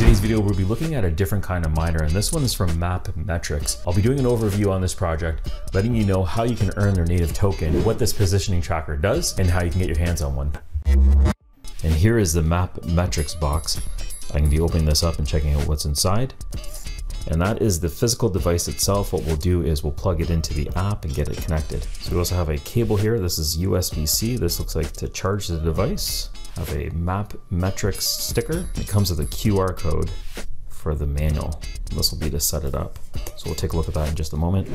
today's video, we'll be looking at a different kind of miner, and this one is from Map Metrics. I'll be doing an overview on this project, letting you know how you can earn their native token, what this positioning tracker does, and how you can get your hands on one. And here is the Map Metrics box. I can be opening this up and checking out what's inside. And that is the physical device itself. What we'll do is we'll plug it into the app and get it connected. So we also have a cable here. This is USB-C. This looks like to charge the device. Have a Mapmetrics sticker. It comes with a QR code for the manual. This will be to set it up. So we'll take a look at that in just a moment.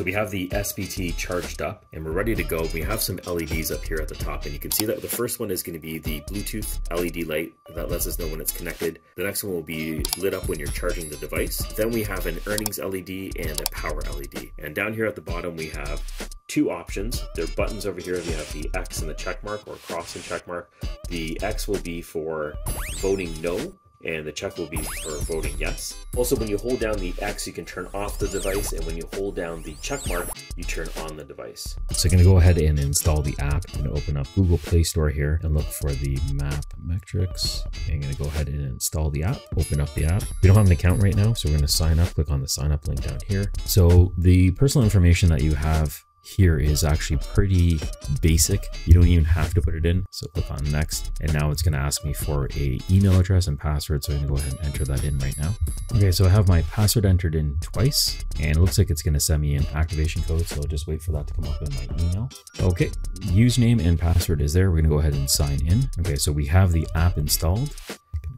So we have the SPT charged up and we're ready to go. We have some LEDs up here at the top and you can see that the first one is going to be the Bluetooth LED light that lets us know when it's connected. The next one will be lit up when you're charging the device. Then we have an earnings LED and a power LED. And down here at the bottom we have two options. There are buttons over here. We have the X and the check mark or cross and check mark. The X will be for voting no and the check will be for voting yes. Also, when you hold down the X, you can turn off the device, and when you hold down the check mark, you turn on the device. So I'm gonna go ahead and install the app. I'm gonna open up Google Play Store here and look for the map metrics. I'm gonna go ahead and install the app, open up the app. We don't have an account right now, so we're gonna sign up, click on the sign up link down here. So the personal information that you have here is actually pretty basic. You don't even have to put it in. So click on next. And now it's going to ask me for a email address and password. So I'm going to go ahead and enter that in right now. Okay, so I have my password entered in twice and it looks like it's going to send me an activation code. So I'll just wait for that to come up in my email. Okay, username and password is there. We're going to go ahead and sign in. Okay, so we have the app installed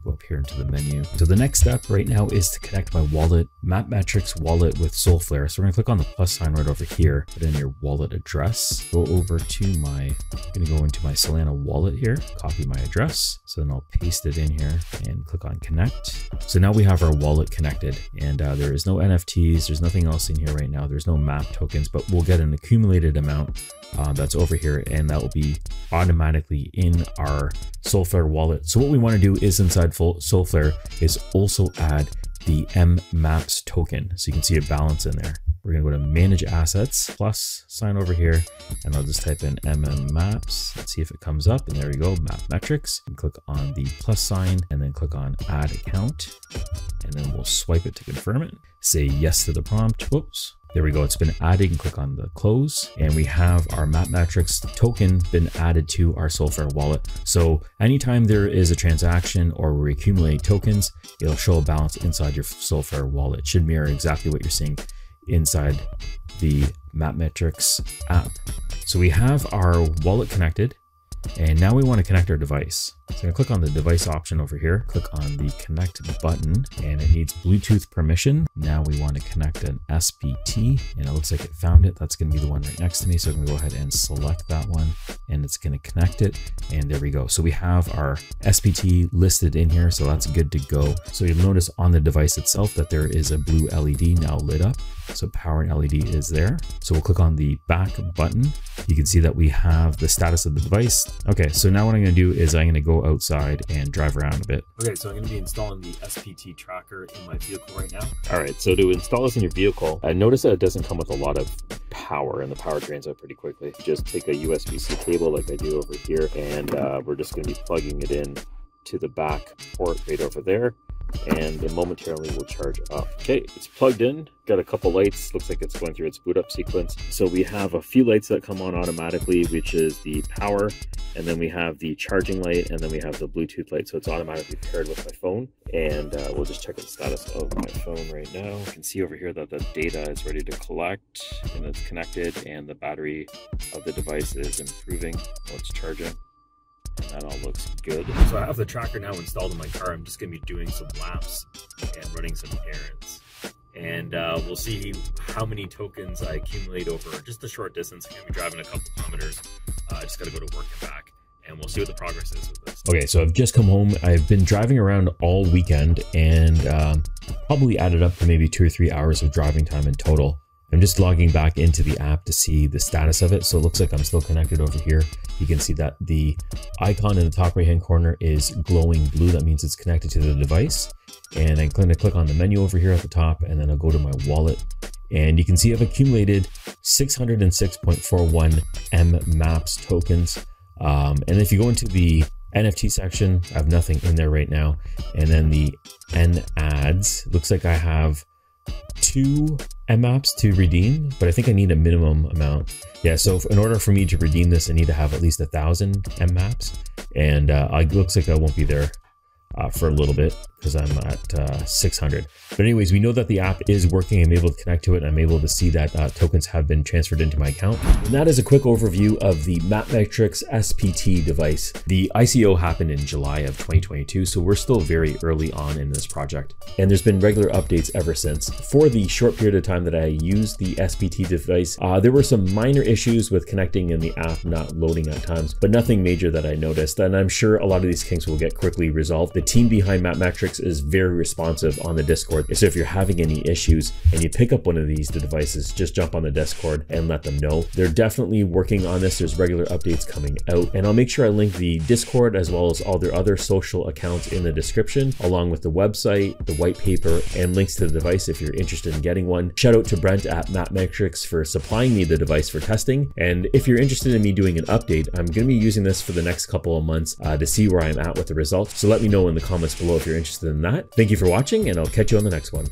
go up here into the menu. So the next step right now is to connect my wallet, Mapmetrics wallet with Solflare. So we're gonna click on the plus sign right over here, put in your wallet address, go over to my, I'm gonna go into my Solana wallet here, copy my address. So then I'll paste it in here and click on connect. So now we have our wallet connected and uh, there is no NFTs. There's nothing else in here right now. There's no map tokens, but we'll get an accumulated amount uh, that's over here and that will be automatically in our Solflare wallet. So what we want to do is inside Solflare is also add the MMAPS token. So you can see a balance in there. We're gonna go to manage assets plus sign over here and I'll just type in MMAPS. Let's see if it comes up and there we go, map metrics and click on the plus sign and then click on add account and then we'll swipe it to confirm it. Say yes to the prompt, whoops. There we go, it's been added. You can click on the close and we have our map Mapmetrics token been added to our Solflare wallet. So anytime there is a transaction or we accumulate tokens, it'll show a balance inside your Solflare wallet. It should mirror exactly what you're seeing inside the Mapmetrics app. So we have our wallet connected and now we want to connect our device. So I'm going to click on the device option over here, click on the connect button, and it needs Bluetooth permission. Now we want to connect an SPT, and it looks like it found it. That's going to be the one right next to me. So I'm going to go ahead and select that one, and it's going to connect it. And there we go. So we have our SPT listed in here, so that's good to go. So you'll notice on the device itself that there is a blue LED now lit up. So power and LED is there. So we'll click on the back button. You can see that we have the status of the device. Okay, so now what I'm going to do is I'm going to go outside and drive around a bit. Okay, so I'm going to be installing the SPT tracker in my vehicle right now. All right, so to install this in your vehicle, I notice that it doesn't come with a lot of power and the power drains out pretty quickly. Just take a USB-C cable like I do over here and uh, we're just going to be plugging it in to the back port right over there and then momentarily will charge up. Okay, it's plugged in, got a couple lights, looks like it's going through its boot up sequence. So we have a few lights that come on automatically, which is the power, and then we have the charging light, and then we have the Bluetooth light. So it's automatically paired with my phone. And uh, we'll just check the status of my phone right now. You can see over here that the data is ready to collect and it's connected and the battery of the device is improving while it's charging. That all looks good. So I have the tracker now installed in my car. I'm just gonna be doing some laps and running some errands. And uh, we'll see how many tokens I accumulate over just a short distance. I'm gonna be driving a couple kilometers. Uh, I just gotta go to work and back and we'll see what the progress is with this. Okay, so I've just come home. I've been driving around all weekend and um, probably added up to maybe two or three hours of driving time in total. I'm just logging back into the app to see the status of it. So it looks like I'm still connected over here. You can see that the icon in the top right hand corner is glowing blue. That means it's connected to the device. And I'm going to click on the menu over here at the top and then I'll go to my wallet. And you can see I've accumulated 606.41 M maps tokens. Um, and if you go into the NFT section, I have nothing in there right now. And then the N ads, looks like I have two maps to redeem, but I think I need a minimum amount. Yeah, so in order for me to redeem this, I need to have at least a thousand maps, and uh, it looks like I won't be there uh, for a little bit because I'm at uh, 600. But anyways, we know that the app is working. I'm able to connect to it. I'm able to see that uh, tokens have been transferred into my account. And that is a quick overview of the Mapmetrics SPT device. The ICO happened in July of 2022, so we're still very early on in this project. And there's been regular updates ever since. For the short period of time that I used the SPT device, uh, there were some minor issues with connecting and the app not loading at times, but nothing major that I noticed. And I'm sure a lot of these kinks will get quickly resolved. Team behind Mapmetrics is very responsive on the Discord. So if you're having any issues and you pick up one of these devices, just jump on the Discord and let them know. They're definitely working on this. There's regular updates coming out. And I'll make sure I link the Discord as well as all their other social accounts in the description, along with the website, the white paper, and links to the device if you're interested in getting one. Shout out to Brent at Mapmetrics for supplying me the device for testing. And if you're interested in me doing an update, I'm going to be using this for the next couple of months uh, to see where I'm at with the results. So let me know in the comments below if you're interested in that. Thank you for watching, and I'll catch you on the next one.